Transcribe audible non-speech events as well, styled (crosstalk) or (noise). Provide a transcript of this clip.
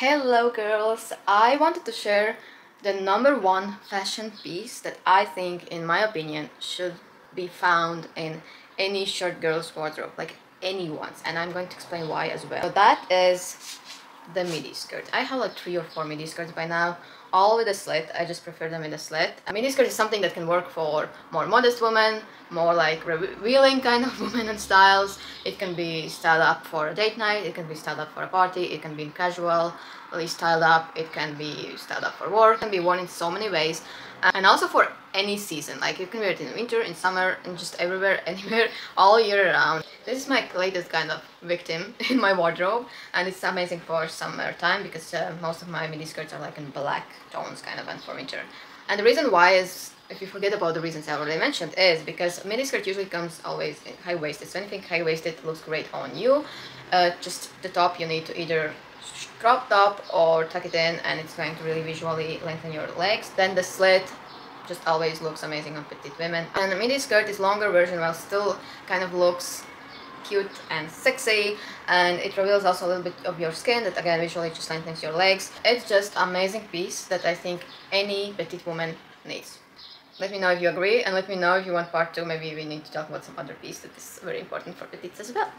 Hello girls! I wanted to share the number one fashion piece that I think, in my opinion, should be found in any short girl's wardrobe, like anyone's, and I'm going to explain why as well. So that is the midi skirt. I have like three or four midi skirts by now, all with a slit. I just prefer them with a slit. A midi skirt is something that can work for more modest women, more like revealing kind of (laughs) women and styles. It can be styled up for a date night, it can be styled up for a party, it can be casual, really styled up, it can be styled up for work, it can be worn in so many ways and also for any season like you can wear it in winter in summer and just everywhere (laughs) anywhere all year round. This is my latest kind of victim (laughs) in my wardrobe and it's amazing for summer time because uh, most of my midi skirts are like in black tones kind of and for winter. And the reason why is if you forget about the reasons I already mentioned is because mini skirt usually comes always high-waisted so anything high-waisted looks great on you. Uh, just the top you need to either crop top or tuck it in and it's going to really visually lengthen your legs. Then the slit just always looks amazing on petite women. And the midi skirt is longer version while still kind of looks cute and sexy. And it reveals also a little bit of your skin that again visually just lengthens your legs. It's just amazing piece that i think any petite woman needs. Let me know if you agree and let me know if you want part two. Maybe we need to talk about some other piece that is very important for petites as well